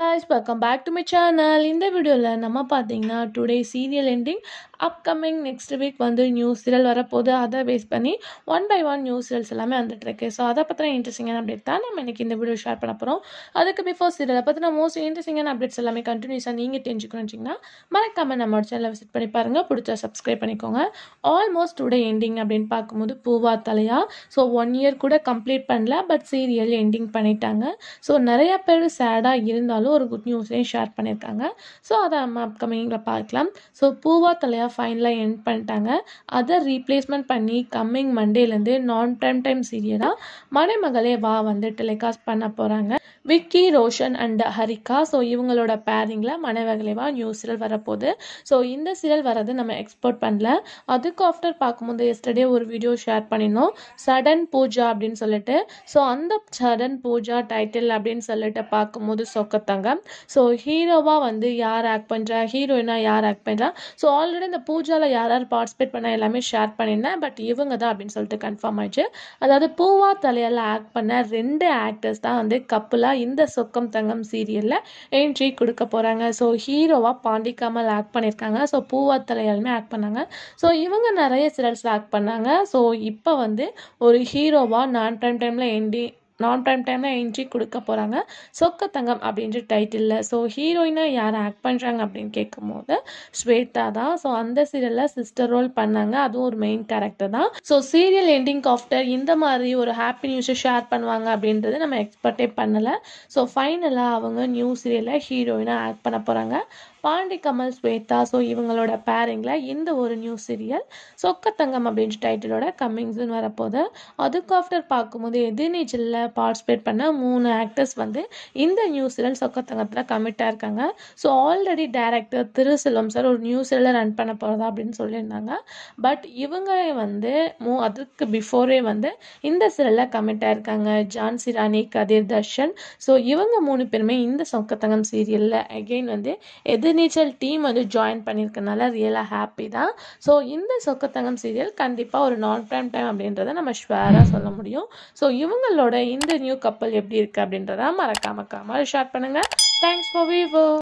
ஹாய்ஸ் welcome back to my channel இந்த வீடியோவில் நம்ம பார்த்தீங்கன்னா today serial ending upcoming next week வந்து நியூ சீரியல் வரப்போகுது. அதை பேஸ் பண்ணி one by one new serials எல்லாமே வந்துட்டுருக்கு ஸோ அதை பற்றின இன்ட்ரெஸ்டிங்கான அப்டேட் தான் நம்ம இன்றைக்கி இந்த வீடியோ ஷேர் பண்ண போகிறோம் அதுக்கு பிஃபோர் சீரியலை பற்றின மோஸ்ட் இன்ட்ரெஸ்டிங்கான அப்டேட்ஸ் எல்லாமே கண்டினியூஸாக நீங்கள் தெரிஞ்சுக்கணுச்சிங்கன்னா மறக்காமல் நம்மளோட சேனலை விசிட் பண்ணி பாருங்கள் பிடிச்சா சப்ஸ்கிரைப் பண்ணிக்கோங்க. ஆல்மோஸ்ட் டுடே எண்டிங் அப்படின்னு பார்க்கும்போது Poova Thalaiya? So one year கூட கம்ப்ளீட் பண்ணல பட் சீரியல் எண்டிங் பண்ணிட்டாங்க. ஸோ நிறைய பேர் சேடாக இருந்தாலும் ஒரு குட் நியூஸையும் ஷேர் பண்ணியிருக்காங்க. ஸோ அதை நம்ம அப்கமிங்கில் பார்க்கலாம். ஸோ பூவா தலையாக ஃபைனலாக என் பண்ணிட்டாங்க. அதை ரீப்ளேஸ்மெண்ட் பண்ணி கம்மிங் மண்டேலேருந்து நான் டைம் டைம் சீரியலாக மனைமகளே வா வந்து டெலிகாஸ்ட் பண்ண போகிறாங்க விக்கி ரோஷன் அண்ட் ஹரிகா. ஸோ இவங்களோட பேரிங்கில் மனைமகளே வா நியூ சீரியல் வரப்போகுது. ஸோ இந்த சீரியல் வரது நம்ம எக்ஸ்போர்ட் பண்ணல. அதுக்கு ஆஃப்டர் பார்க்கும்போது எஸ்டர்டே ஒரு வீடியோ ஷேர் பண்ணியிருந்தோம். சடன் பூஜா அப்படின்னு சொல்லிட்டு. ஸோ அந்த சடன் பூஜா டைட்டில் அப்படின்னு சொல்லிட்டு பார்க்கும்போது சொக்கத்தங்க ஸோ ஹீரோவாக வந்து யார் ஆக்ட் பண்ணுறா ஹீரோயினாக யார் ஆக்ட் பண்ணுறா ஸோ ஆல்ரெடி இந்த பூஜாவில் யார் யார் பார்ட்டிசிபேட் பண்ண எல்லாமே ஷேர் பண்ணியிருந்தேன். பட் இவங்க தான் அப்படின்னு சொல்லிட்டு கன்ஃபார்ம் ஆயிடுச்சு. அதாவது பூவா தலையால் ஆக்ட் பண்ண ரெண்டு ஆக்டர்ஸ் தான் வந்து கப்பலாக இந்த சொக்கம் தங்கம் சீரியலில் என்ட்ரி கொடுக்க போகிறாங்க ஸோ ஹீரோவாக பாண்டி கமல் ஆக்ட் பண்ணியிருக்காங்க. ஸோ பூவா தலையாலுமே ஆக்ட் பண்ணாங்க. ஸோ இவங்க நிறைய சீரியல்ஸில் ஆக்ட் பண்ணாங்க. ஸோ இப்போ வந்து ஒரு ஹீரோவாக நான் டைம் டைமில் என்டி நான் டைம் டைமில் என்ட்ரி கொடுக்க போகிறாங்க சொக்கத்தங்கம் அப்படின்ற டைட்டிலில் ஸோ ஹீரோயினாக யார் ஆக்ட் பண்ணுறாங்க அப்படின்னு கேட்கும்போது ஸ்வேதா தான். ஸோ அந்த சீரியலில் சிஸ்டர் ரோல் பண்ணாங்க. அதுவும் ஒரு மெயின் கேரக்டர் தான். ஸோ சீரியல் எண்டிங் ஆஃப்டர் இந்த மாதிரி ஒரு ஹாப்பி நியூஸை ஷேர் பண்ணுவாங்க அப்படின்றது நம்ம எக்ஸ்பெக்டே பண்ணலை. ஸோ ஃபைனலாக அவங்க நியூ சீரியலில் ஹீரோயினாக ஆக்ட் பண்ண போகிறாங்க பாண்டி கமல் ஸ்வேதா ஸோ இவங்களோட பேரிங்கில் இந்த ஒரு நியூ சீரியல் சொக்கத்தங்கம் அப்படின்ற டைட்டிலோட கம்மிங்ஸ்னு வரப்போகுது. அதுக்கு ஆஃப்டர் பார்க்கும்போது எதிர்நீச்சலில் பார்ட்டிசிபேட் பண்ண மூணு ஆக்டர்ஸ் வந்து இந்த நியூ சீரியல் சொக்கத்தங்கத்தில் கமிட்டாக இருக்காங்க. So already director Thiruselvam sir ஒரு நியூ சீரியலை ரன் பண்ண போகிறதா அப்படின்னு சொல்லியிருந்தாங்க. பட் இவங்க வந்து மூ அதுக்கு பிஃபோரே வந்து இந்த சீரியலில் கமிட்டாக இருக்காங்க. ஜான்சி ராணி கதிர் தர்ஷன் ஸோ இவங்க மூணு பேருமே இந்த சொக்கத்தங்கம் சீரியலில் அகெயின் வந்து எதிர் நீச்சல் டீம் வந்து ஜாயின் பண்ணியிருக்கனால ரியலாக ஹாப்பி தான். ஸோ இந்த சொக்கத்தங்கம் சீரியல் கண்டிப்பாக ஒரு நான் ப்ரைம் டைம் அப்படின்றத நம்ம ஷுவராக சொல்ல முடியும். ஸோ இவங்களோட இந்த நியூ கப்பல் எப்படி இருக்குது அப்படின்றத மறக்காம ஷேர் பண்ணுங்கள் தேங்க்ஸ் ஃபார் வீவோ